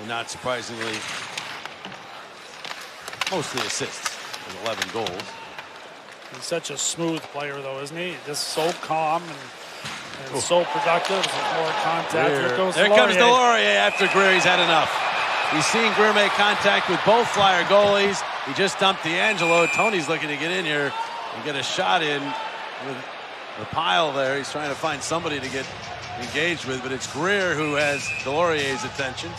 And not surprisingly, mostly assists with 11 goals. He's such a smooth player, though, isn't he? Just so calm and, and so productive. More contact. Greer. Here goes there comes Deslauriers after Greer. He's had enough. He's seen Greer make contact with both Flyer goalies. He just dumped DeAngelo. Tony's looking to get in here and get a shot in with the pile there. He's trying to find somebody to get engaged with, but it's Greer who has Deslauriers's attention.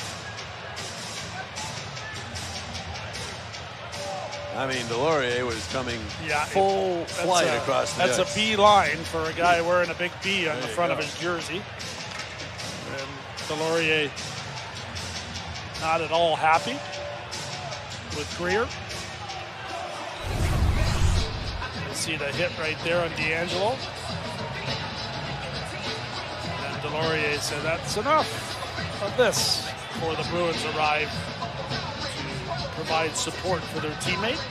I mean, Deslauriers was coming Yeah, full flight a, across the That's ice. a B line for a guy wearing a big B on There the front of his jersey. And Deslauriers not at all happy with Greer. You see the hit right there on DeAngelo. And Deslauriers said, that's enough of this before the Bruins arrive provide support for their teammate.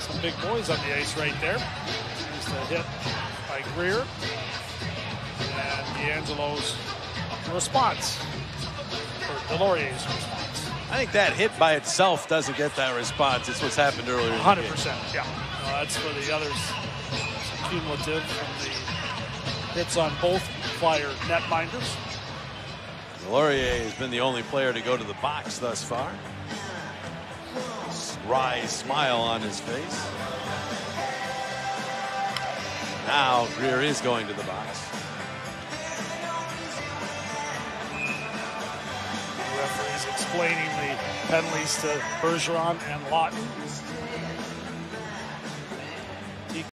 Some big boys on the ice right there. Here's the hit by Greer. And DeAngelo's response, or Deslauriers's response. I think that hit by itself doesn't get that response. It's what's happened earlier. in the game. 100%, yeah. No, that's for the others. Cumulative from the hits on both Flyer netminders. Laurier has been the only player to go to the box thus far. Wry smile on his face. Now Greer is going to the box. The referees explaining the penalties to Bergeron and Laughton.